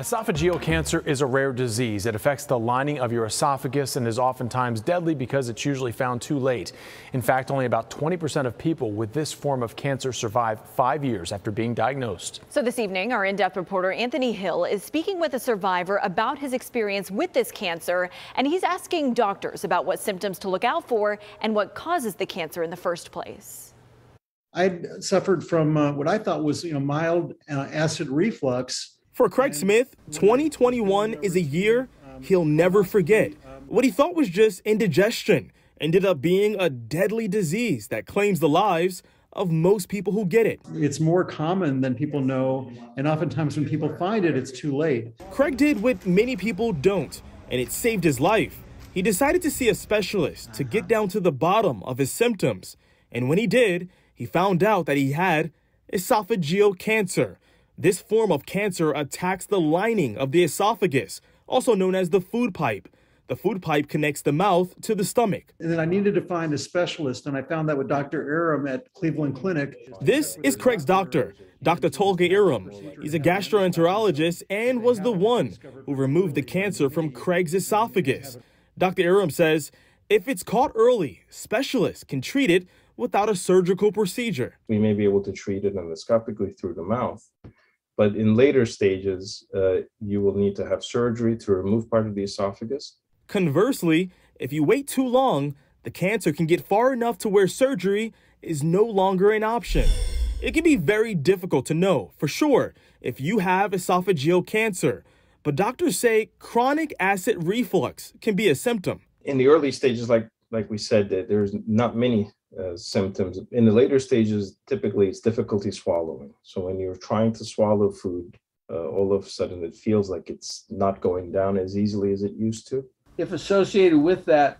Esophageal cancer is a rare disease. It affects the lining of your esophagus and is oftentimes deadly because it's usually found too late. In fact, only about 20% of people with this form of cancer survive five years after being diagnosed. So this evening, our in-depth reporter Anthony Hill is speaking with a survivor about his experience with this cancer, and he's asking doctors about what symptoms to look out for and what causes the cancer in the first place. I suffered from uh, what I thought was, you know, mild uh, acid reflux for Craig Smith, 2021 is a year um, he'll never um, forget. Um, what he thought was just indigestion ended up being a deadly disease that claims the lives of most people who get it. It's more common than people know, and oftentimes when people find it, it's too late. Craig did what many people don't, and it saved his life. He decided to see a specialist to get down to the bottom of his symptoms, and when he did, he found out that he had esophageal cancer, this form of cancer attacks the lining of the esophagus, also known as the food pipe. The food pipe connects the mouth to the stomach. And then I needed to find a specialist, and I found that with Dr. Erim at Cleveland Clinic. This is Craig's doctor, Dr. Tolga Erim. He's a gastroenterologist and was the one who removed the cancer from Craig's esophagus. Dr. Erim says if it's caught early, specialists can treat it without a surgical procedure. We may be able to treat it endoscopically through the mouth. But in later stages, uh, you will need to have surgery to remove part of the esophagus. Conversely, if you wait too long, the cancer can get far enough to where surgery is no longer an option. It can be very difficult to know for sure if you have esophageal cancer, but doctors say chronic acid reflux can be a symptom. In the early stages, like like we said, that there's not many uh, symptoms. In the later stages, typically it's difficulty swallowing. So when you're trying to swallow food, uh, all of a sudden it feels like it's not going down as easily as it used to. If associated with that,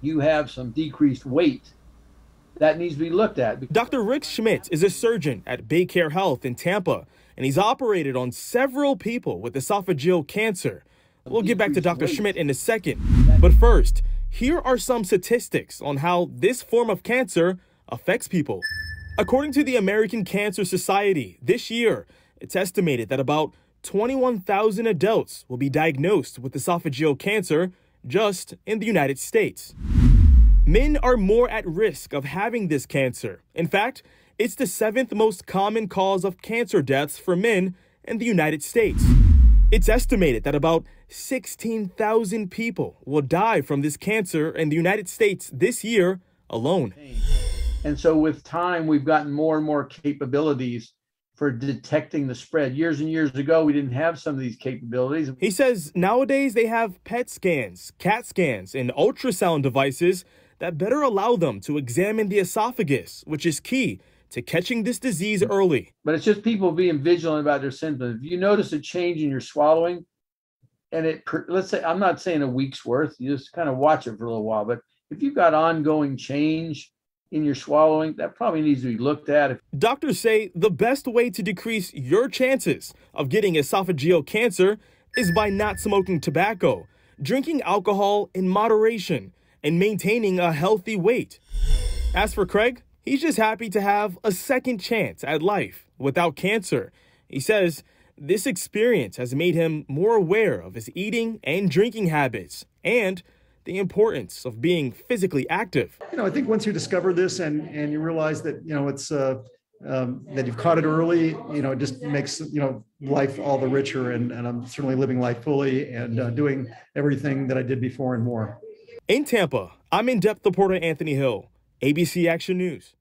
you have some decreased weight, that needs to be looked at. Dr. Rick Schmidt is a surgeon at Baycare Health in Tampa, and he's operated on several people with esophageal cancer. We'll get back to Dr. Schmidt in a second. But first, here are some statistics on how this form of cancer affects people. According to the American Cancer Society, this year, it's estimated that about 21,000 adults will be diagnosed with esophageal cancer just in the United States. Men are more at risk of having this cancer. In fact, it's the seventh most common cause of cancer deaths for men in the United States. It's estimated that about 16,000 people will die from this cancer in the United States this year alone. And so, with time, we've gotten more and more capabilities for detecting the spread. Years and years ago, we didn't have some of these capabilities. He says nowadays they have PET scans, CAT scans, and ultrasound devices that better allow them to examine the esophagus, which is key to catching this disease mm. early. But it's just people being vigilant about their symptoms. If you notice a change in your swallowing, and it let's say I'm not saying a week's worth, you just kind of watch it for a little while. But if you've got ongoing change in your swallowing, that probably needs to be looked at. Doctors say the best way to decrease your chances of getting esophageal cancer is by not smoking tobacco, drinking alcohol in moderation, and maintaining a healthy weight. As for Craig, He's just happy to have a second chance at life without cancer. He says this experience has made him more aware of his eating and drinking habits and the importance of being physically active. You know, I think once you discover this and and you realize that you know it's uh, um, that you've caught it early, you know, it just makes you know life all the richer. And, and I'm certainly living life fully and uh, doing everything that I did before and more. In Tampa, I'm in-depth reporter Anthony Hill. ABC Action News.